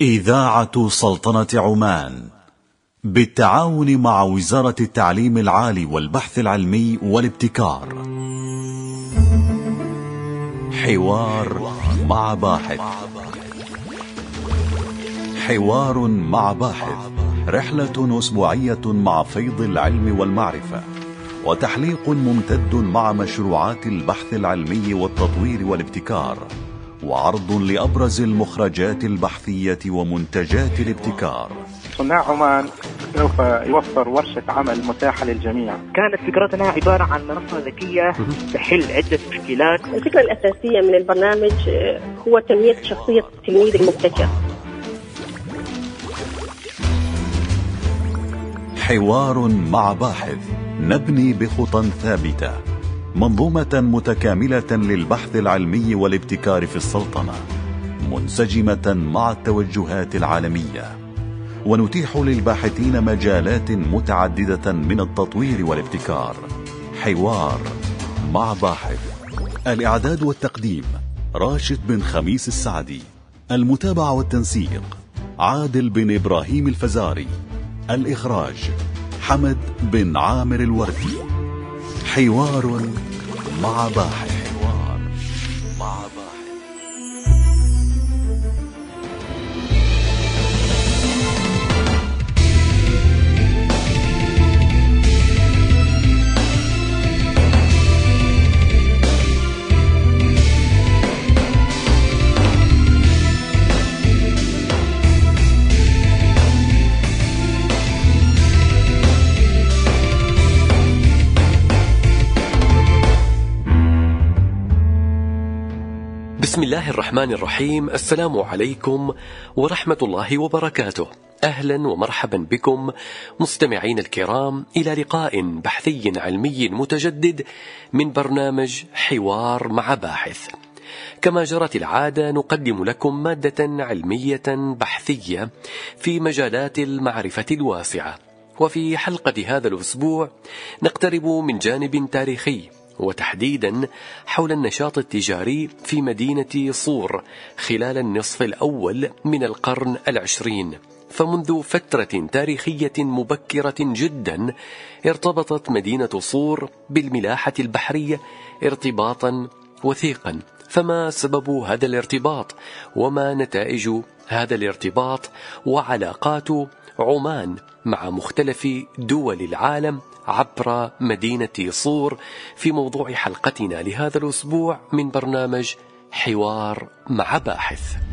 إذاعة سلطنة عمان بالتعاون مع وزارة التعليم العالي والبحث العلمي والابتكار. حوار مع باحث. حوار مع باحث. رحلة أسبوعية مع فيض العلم والمعرفة وتحليق ممتد مع مشروعات البحث العلمي والتطوير والابتكار. وعرض لأبرز المخرجات البحثية ومنتجات الابتكار. صناع عمان سوف يوفر ورشة عمل متاحة للجميع. كانت فكرتنا عبارة عن منصة ذكية تحل عدة مشكلات. الفكرة الأساسية من البرنامج هو تنمية شخصية التلميذ المبتكر. حوار مع باحث نبني بخطى ثابتة. منظومة متكاملة للبحث العلمي والابتكار في السلطنة منسجمة مع التوجهات العالمية. ونتيح للباحثين مجالات متعددة من التطوير والابتكار. حوار مع باحث. الإعداد والتقديم راشد بن خميس السعدي. المتابعة والتنسيق عادل بن إبراهيم الفزاري. الإخراج حمد بن عامر الوردي. حوار مع باحث. الله الرحمن الرحيم. السلام عليكم ورحمة الله وبركاته. أهلا ومرحبا بكم مستمعين الكرام إلى لقاء بحثي علمي متجدد من برنامج حوار مع باحث. كما جرت العادة نقدم لكم مادة علمية بحثية في مجالات المعرفة الواسعة. وفي حلقة هذا الأسبوع نقترب من جانب تاريخي وتحديدا حول النشاط التجاري في مدينة صور خلال النصف الأول من القرن العشرين. فمنذ فترة تاريخية مبكرة جدا ارتبطت مدينة صور بالملاحة البحرية ارتباطا وثيقا. فما سبب هذا الارتباط؟ وما نتائج هذا الارتباط؟ وعلاقات عمان مع مختلف دول العالم عبر مدينة صور في موضوع حلقتنا لهذا الأسبوع من برنامج حوار مع باحث.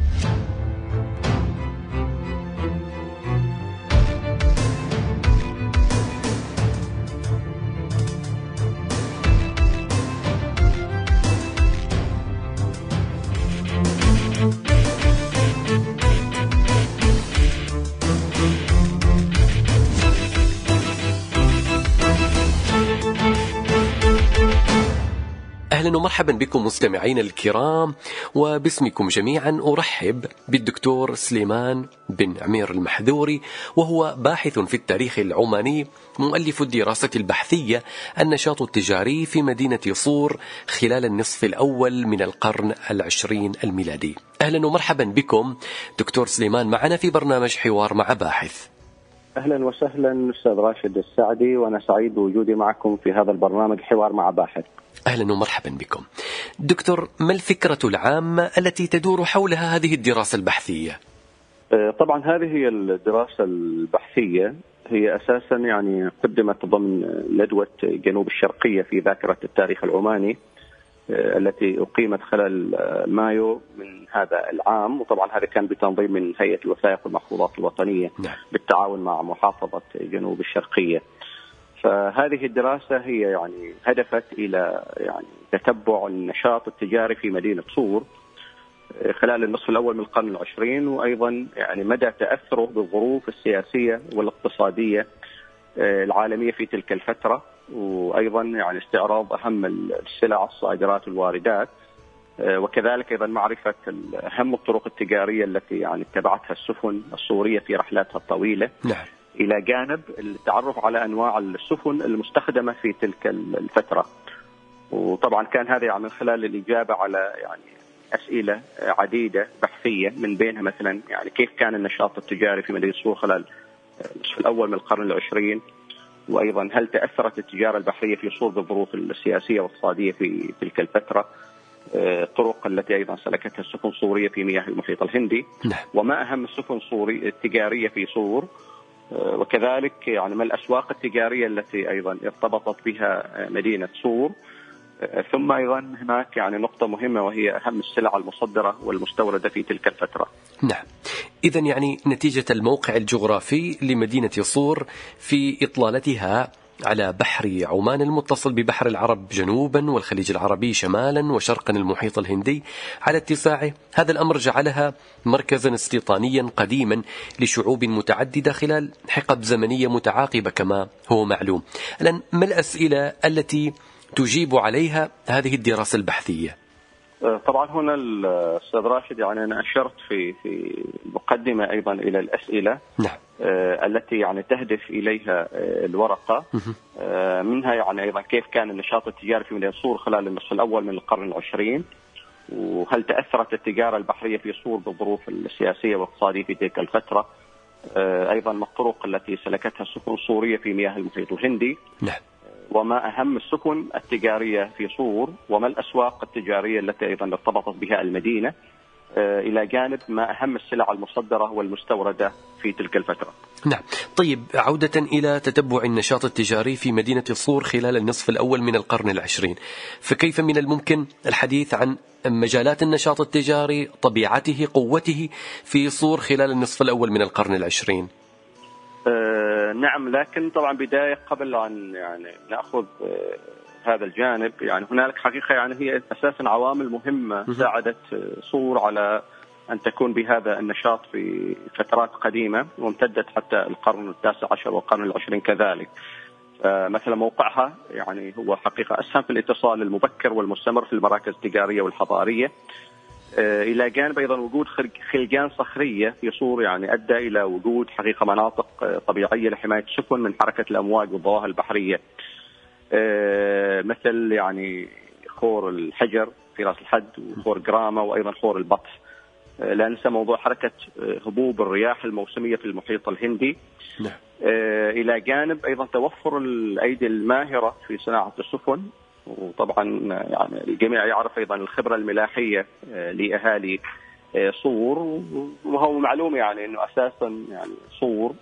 أهلا ومرحبا بكم مستمعين الكرام وباسمكم جميعا أرحب بالدكتور سليمان بن عمير المحذوري وهو باحث في التاريخ العماني مؤلف الدراسة البحثية النشاط التجاري في مدينة صور خلال النصف الأول من القرن العشرين الميلادي أهلا ومرحبا بكم دكتور سليمان معنا في برنامج حوار مع باحث أهلا وسهلا أستاذ راشد السعدي وأنا سعيد بوجودي معكم في هذا البرنامج حوار مع باحث. أهلا ومرحبا بكم. دكتور ما الفكرة العامة التي تدور حولها هذه الدراسة البحثية؟ أه، طبعا هذه هي الدراسة البحثية هي أساسا يعني قدمت ضمن ندوة جنوب الشرقية في ذاكرة التاريخ العماني أه، التي أقيمت خلال مايو من هذا العام وطبعا هذا كان بتنظيم من هيئة الوثائق والمحفوظات الوطنية نعم. بالتعاون مع محافظة جنوب الشرقية. فهذه الدراسة هي يعني هدفت إلى يعني تتبع النشاط التجاري في مدينة صور خلال النصف الأول من القرن العشرين وأيضا يعني مدى تأثره بالظروف السياسية والاقتصادية آه، العالمية في تلك الفترة وأيضا يعني استعراض أهم السلع الصادرات والواردات آه، وكذلك أيضا معرفة أهم الطرق التجارية التي يعني اتبعتها السفن الصورية في رحلاتها الطويلة نعم. إلى جانب التعرف على أنواع السفن المستخدمة في تلك الفترة. وطبعا كان هذا يعني من خلال الإجابة على يعني أسئلة عديدة بحثية من بينها مثلا يعني كيف كان النشاط التجاري في مدينة صور خلال النصف الأول من القرن العشرين وأيضا هل تأثرت التجارة البحرية في صور بالظروف السياسية والاقتصادية في تلك الفترة؟ الطرق التي أيضا سلكتها السفن الصورية في مياه المحيط الهندي نعم. وما أهم السفن الصوري التجارية في صور وكذلك يعني ما الأسواق التجارية التي أيضا ارتبطت بها مدينة صور ثم أيضا هناك يعني نقطة مهمة وهي أهم السلع المصدرة والمستوردة في تلك الفترة. نعم. اذا يعني نتيجة الموقع الجغرافي لمدينة صور في إطلالتها على بحر عمان المتصل ببحر العرب جنوبا والخليج العربي شمالا وشرقا المحيط الهندي. على اتساعه هذا الأمر جعلها مركزا استيطانيا قديما لشعوب متعددة خلال حقب زمنية متعاقبة كما هو معلوم. الآن ما الأسئلة التي تجيب عليها هذه الدراسة البحثية؟ طبعا هنا الاستاذ راشد يعني أنا أشرت في في مقدمة أيضا إلى الأسئلة نعم. التي يعني تهدف إليها الورقة. منها يعني أيضا كيف كان النشاط التجاري في مدينة صور خلال النصف الأول من القرن العشرين وهل تأثرت التجارة البحرية في صور بالظروف السياسية والاقتصادية في تلك الفترة؟ أيضا الطرق التي سلكتها السفن الصوريه في مياه المحيط الهندي. نعم. وما أهم السفن التجارية في صور وما الأسواق التجارية التي أيضا ارتبطت بها المدينة إلى جانب ما أهم السلع المصدرة والمستوردة في تلك الفترة. نعم، طيب عودة إلى تتبع النشاط التجاري في مدينة صور خلال النصف الأول من القرن العشرين، فكيف من الممكن الحديث عن مجالات النشاط التجاري، طبيعته، قوته في صور خلال النصف الأول من القرن العشرين؟ آه نعم لكن طبعا بداية قبل أن يعني نأخذ آه هذا الجانب يعني هنالك حقيقة يعني هي أساسا عوامل مهمة ساعدت صور على أن تكون بهذا النشاط في فترات قديمة وامتدت حتى القرن التاسع عشر والقرن العشرين كذلك. مثلا موقعها يعني هو حقيقة أسهم في الاتصال المبكر والمستمر في المراكز التجارية والحضارية. إلى جانب أيضا وجود خلجان صخرية في صور يعني أدى إلى وجود حقيقة مناطق طبيعية لحماية السفن من حركة الأمواج والظواهر البحرية. مثل يعني خور الحجر في راس الحد وخور جراما وأيضا خور البطح لا ننسى موضوع حركة هبوب الرياح الموسمية في المحيط الهندي نعم. إلى جانب أيضا توفر الأيدي الماهرة في صناعة السفن وطبعا يعني الجميع يعرف أيضا الخبرة الملاحية لأهالي صور وهو معلوم يعني إنه أساسا يعني صور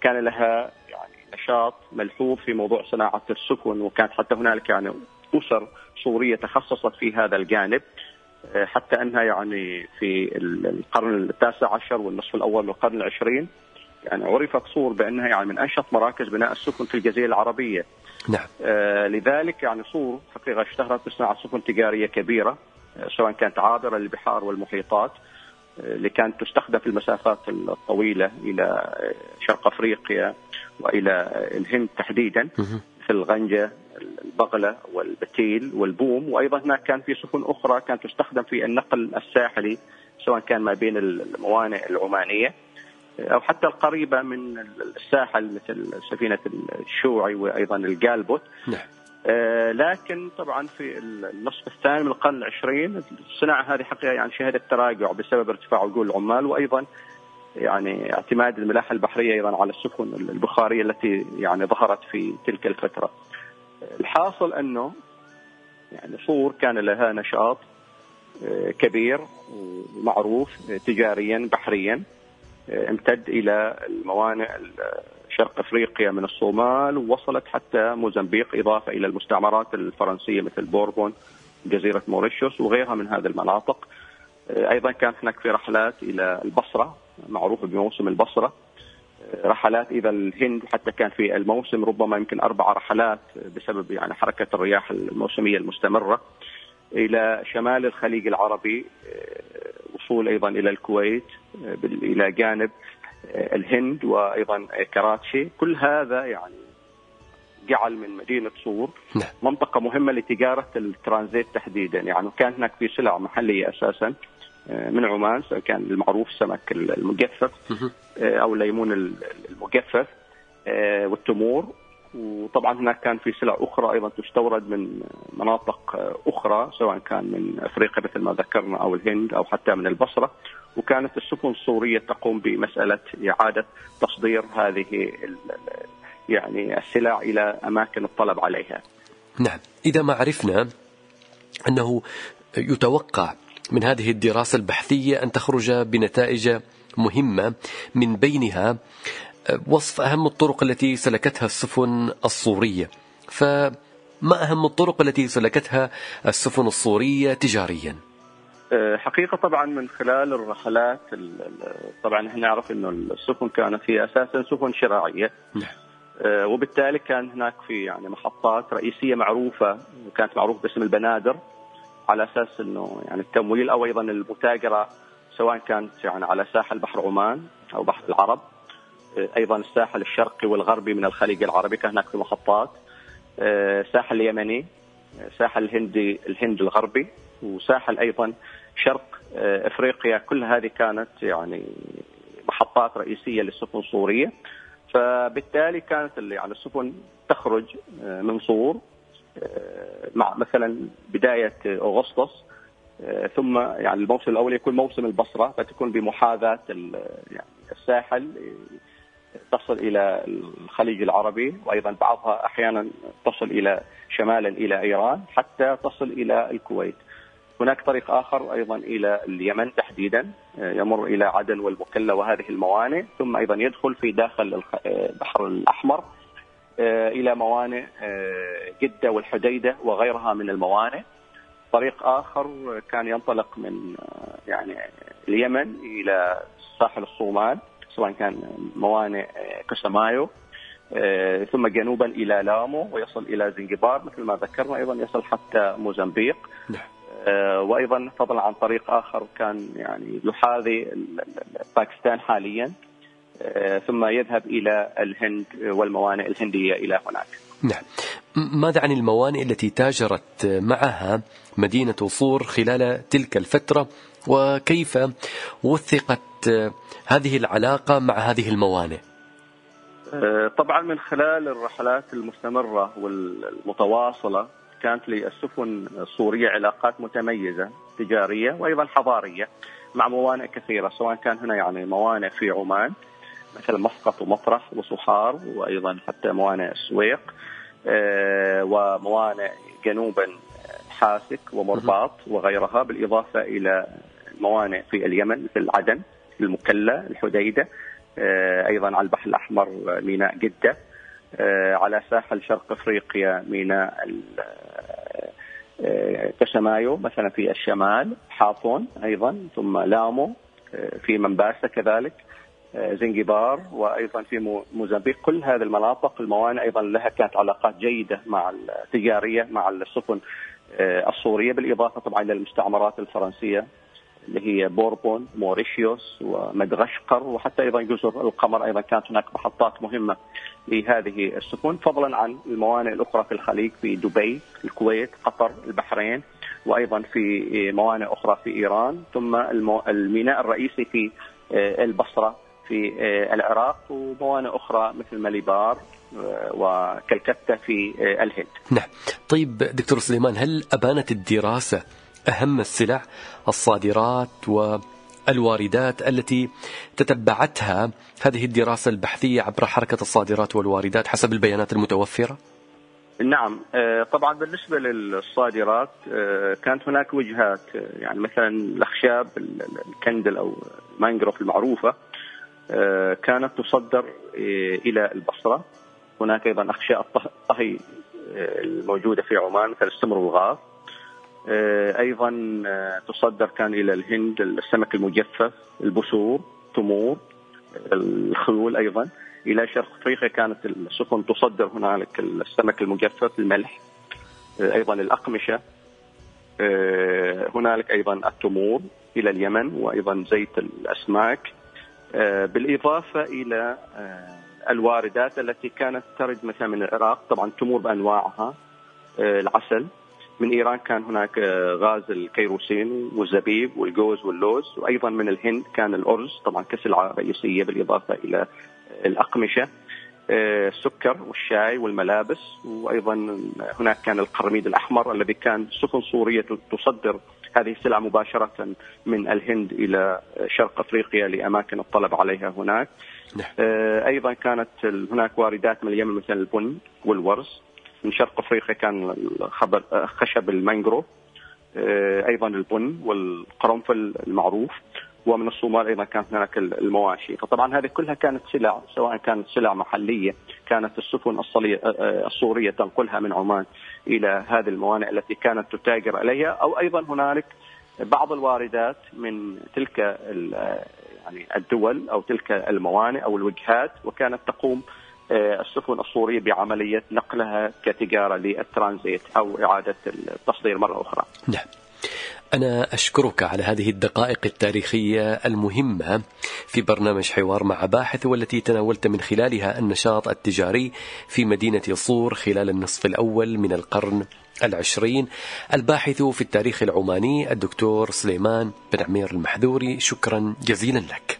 كان لها يعني نشاط ملحوظ في موضوع صناعة السفن وكانت حتى هنالك يعني أسر صورية تخصصت في هذا الجانب حتى أنها يعني في القرن التاسع عشر والنصف الأول من القرن العشرين. يعني عرفت صور بأنها يعني من انشط مراكز بناء السفن في الجزيرة العربية. نعم. آه لذلك يعني صور حقيقة اشتهرت بصناعة سفن تجارية كبيرة آه سواء كانت عابرة للبحار والمحيطات آه اللي كانت تستخدم في المسافات الطويلة إلى شرق أفريقيا وإلى الهند تحديدا مثل الغنجة البغلة والبتيل والبوم وأيضا هناك كان في سفن أخرى كانت تستخدم في النقل الساحلي سواء كان ما بين الموانئ العمانية أو حتى القريبة من الساحل مثل سفينة الشوعي وأيضا الجالبوت نعم. آه لكن طبعا في النصف الثاني من القرن العشرين الصناعة هذه حقيقة يعني شهدت تراجع بسبب ارتفاع عقول العمال وأيضا يعني اعتماد الملاحة البحرية أيضا على السفن البخارية التي يعني ظهرت في تلك الفترة. الحاصل أنه يعني صور كان لها نشاط كبير ومعروف تجاريا بحريا امتد إلى الموانئ شرق أفريقيا من الصومال ووصلت حتى موزمبيق إضافة إلى المستعمرات الفرنسية مثل بوربون جزيرة موريشيوس وغيرها من هذه المناطق. أيضا كانت هناك في رحلات إلى البصرة معروفة بموسم البصرة رحلات إلى الهند حتى كان في الموسم ربما يمكن أربع رحلات بسبب يعني حركة الرياح الموسمية المستمرة إلى شمال الخليج العربي وصول أيضا إلى الكويت إلى جانب الهند وأيضا كراتشي. كل هذا يعني جعل من مدينة صور نعم. منطقة مهمة لتجارة الترانزيت تحديدا. يعني كان هناك في سلع محلية أساسا من عمان كان المعروف السمك المجفف أو الليمون المجفف والتمور. وطبعا هناك كان في سلع أخرى أيضا تستورد من مناطق أخرى سواء كان من أفريقيا مثل ما ذكرنا أو الهند أو حتى من البصرة وكانت السفن السورية تقوم بمسألة إعادة تصدير هذه يعني السلع إلى أماكن الطلب عليها. نعم، إذا ما عرفنا أنه يتوقع من هذه الدراسة البحثية أن تخرج بنتائج مهمة من بينها وصف أهم الطرق التي سلكتها السفن الصورية. فما أهم الطرق التي سلكتها السفن الصورية تجاريا؟ أه، حقيقة طبعا من خلال الرحلات طبعا إحنا نعرف إنه السفن كانت هي أساسا سفن شراعية نعم. أه، وبالتالي كان هناك في يعني محطات رئيسية معروفة كانت معروفة باسم البنادر على أساس إنه يعني التمويل أو أيضا المتاجرة سواء كانت يعني على ساحل بحر عمان أو بحر العرب. أيضا الساحل الشرقي والغربي من الخليج العربي كان هناك في محطات. آه، ساحل اليمني ساحل الهندي الهند الغربي وساحل أيضا شرق آه، إفريقيا. كل هذه كانت يعني محطات رئيسية للسفن الصورية. فبالتالي كانت يعني السفن تخرج آه، من صور مع مثلا بداية أغسطس ثم يعني الموسم الأول يكون موسم البصرة فتكون بمحاذاة يعني الساحل تصل إلى الخليج العربي وأيضا بعضها أحيانا تصل إلى شمالا إلى إيران حتى تصل إلى الكويت. هناك طريق آخر أيضا إلى اليمن تحديدا يمر إلى عدن والمكلا وهذه الموانئ ثم أيضا يدخل في داخل البحر الأحمر إلى موانئ جدة والحديدة وغيرها من الموانئ. طريق آخر كان ينطلق من يعني اليمن إلى ساحل الصومال سواء كان موانئ كسمايو آه، ثم جنوبا إلى لامو ويصل إلى زنجبار مثل ما ذكرنا أيضا يصل حتى موزمبيق نعم. آه، وأيضا فضلا عن طريق آخر كان يعني يحاذي باكستان حاليا آه، ثم يذهب إلى الهند والموانئ الهندية إلى هناك. نعم. ماذا عن الموانئ التي تاجرت معها مدينة صور خلال تلك الفترة وكيف وثقت هذه العلاقة مع هذه الموانئ؟ آه، طبعا من خلال الرحلات المستمرة والمتواصلة كانت للسفن السورية علاقات متميزة تجارية وأيضا حضارية مع موانئ كثيرة سواء كان هنا يعني موانئ في عمان مثل مسقط ومطرح وصحار وأيضا حتى موانئ السويق وموانئ جنوبا حاسك ومرباط وغيرها بالإضافة إلى موانئ في اليمن مثل عدن المكلا الحديدة آه، أيضا على البحر الأحمر ميناء جدة آه، على ساحل شرق إفريقيا ميناء كشمايو آه، مثلا في الشمال حاطون أيضا ثم لامو في منباسة كذلك. زنجبار وأيضا في موزمبيق. كل هذه المناطق الموانئ أيضا لها كانت علاقات جيدة مع التجارية مع السفن الصورية بالإضافة طبعا إلى المستعمرات الفرنسية اللي هي بوربون موريشيوس ومدغشقر وحتى أيضا جزر القمر. أيضا كانت هناك محطات مهمة لهذه السفن فضلا عن الموانئ الأخرى في الخليج في دبي الكويت قطر البحرين وأيضا في موانئ أخرى في إيران. ثم الميناء الرئيسي في آه، البصرة. في آه، العراق وموانئ أخرى مثل ماليبار آه، وكلكتة في الهند. نعم. طيب دكتور سليمان هل أبانت الدراسة أهم السلع؟ الصادرات والواردات التي تتبعتها هذه الدراسة البحثية عبر حركة الصادرات والواردات حسب البيانات المتوفرة؟ نعم. آه، طبعا بالنسبة للصادرات آه، كانت هناك وجهات يعني مثلا الأخشاب الكندل أو المانجروف المعروفة آه، كانت تصدر إلى البصرة. هناك أيضا أخشاب الطهي الموجودة في عمان مثل السمر والغاف. آه، أيضا آه، تصدر كان إلى الهند السمك المجفف البسور تمور الخيول أيضا. إلى شرق أفريقيا كانت السفن تصدر هنالك السمك المجفف الملح آه، أيضا الأقمشة. هنالك أيضا التمور إلى اليمن وأيضا زيت الأسماك. بالإضافة إلى الواردات التي كانت ترد مثلا من العراق. طبعا تمور بأنواعها العسل. من إيران كان هناك آه، غاز الكيروسين والزبيب والجوز واللوز. وأيضا من الهند كان الأرز طبعا كسلعة رئيسية بالإضافة إلى الأقمشة. السكر والشاي والملابس. وأيضا هناك كان القرميد الأحمر الذي كان سفن سورية تصدر هذه السلع مباشرة من الهند إلى شرق أفريقيا لأماكن الطلب عليها هناك. نعم. أيضا كانت هناك واردات من اليمن مثل البن والرز من شرق أفريقيا كان خشب المانجروف أيضا البن والقرنفل المعروف ومن الصومال أيضا كانت هناك المواشي، فطبعا هذه كلها كانت سلع سواء كانت سلع محلية كانت السفن الصورية تنقلها من عمان إلى هذه الموانئ التي كانت تتاجر عليها أو أيضا هنالك بعض الواردات من تلك يعني الدول أو تلك الموانئ أو الوجهات وكانت تقوم السفن الصورية بعملية نقلها كتجارة للترانزيت أو إعادة التصدير مرة أخرى. نعم. أنا أشكرك على هذه الدقائق التاريخية المهمة في برنامج حوار مع باحث والتي تناولت من خلالها النشاط التجاري في مدينة صور خلال النصف الأول من القرن العشرين. الباحث في التاريخ العماني الدكتور سليمان بن عمير المحذوري شكرا جزيلا لك.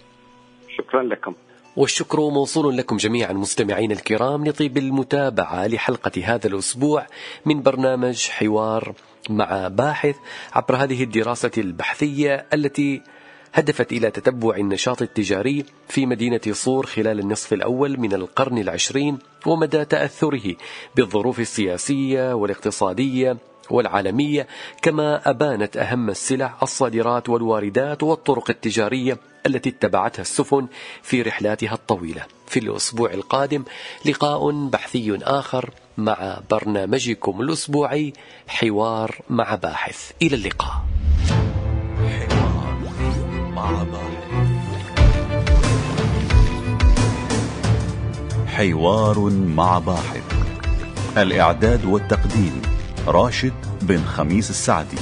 شكرا لكم. والشكر موصول لكم جميعا مستمعين الكرام لطيب المتابعة لحلقة هذا الأسبوع من برنامج حوار مع باحث عبر هذه الدراسة البحثية التي هدفت إلى تتبع النشاط التجاري في مدينة صور خلال النصف الأول من القرن العشرين ومدى تأثره بالظروف السياسية والاقتصادية والعالمية كما أبانت أهم السلع الصادرات والواردات والطرق التجارية التي اتبعتها السفن في رحلاتها الطويلة. في الأسبوع القادم لقاء بحثي آخر مع برنامجكم الأسبوعي حوار مع باحث. إلى اللقاء. حوار مع باحث. حوار مع باحث الإعداد والتقديم راشد بن خميس السعدي.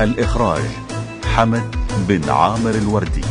الإخراج حمد بن عامر الوردي.